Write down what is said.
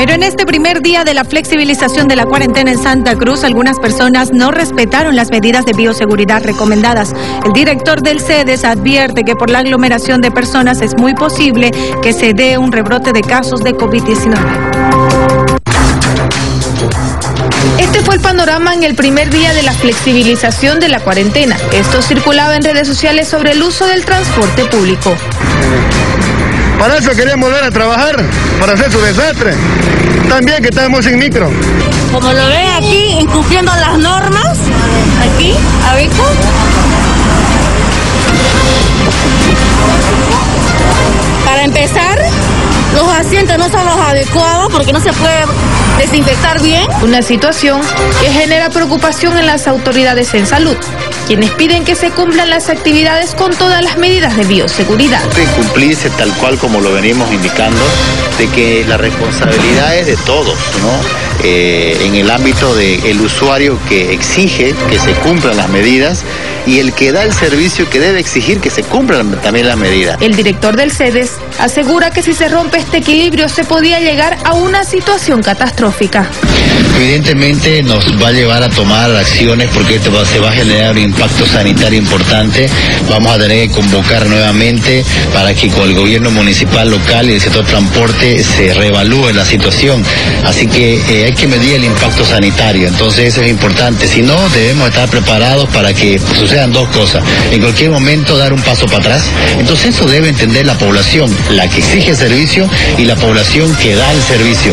Pero en este primer día de la flexibilización de la cuarentena en Santa Cruz, algunas personas no respetaron las medidas de bioseguridad recomendadas. El director del CEDES advierte que por la aglomeración de personas es muy posible que se dé un rebrote de casos de COVID-19. Este fue el panorama en el primer día de la flexibilización de la cuarentena. Esto circulaba en redes sociales sobre el uso del transporte público. Para eso queríamos volver a trabajar, para hacer su desastre. También que estamos sin micro. Como lo ven aquí, incumpliendo las normas, aquí, abico. Para empezar, los asientos no son los adecuados porque no se puede desinfectar bien. Una situación que genera preocupación en las autoridades en salud, quienes piden que se cumplan las actividades con todas las medidas de bioseguridad. De cumplirse tal cual como lo venimos indicando, de que la responsabilidad es de todos, ¿no? Eh, en el ámbito del usuario que exige que se cumplan las medidas y el que da el servicio que debe exigir que se cumplan también las medidas. El director del CEDES asegura que si se rompe este equilibrio se podía llegar a una situación catastrófica. Evidentemente nos va a llevar a tomar acciones porque esto va, se va a generar un impacto sanitario importante. Vamos a tener que convocar nuevamente para que con el gobierno municipal local y el sector transporte se reevalúe la situación. Así que eh, hay que medir el impacto sanitario. Entonces eso es importante. Si no, debemos estar preparados para que sucedan dos cosas. En cualquier momento dar un paso para atrás. Entonces eso debe entender la población, la que exige servicio y la población que da el servicio.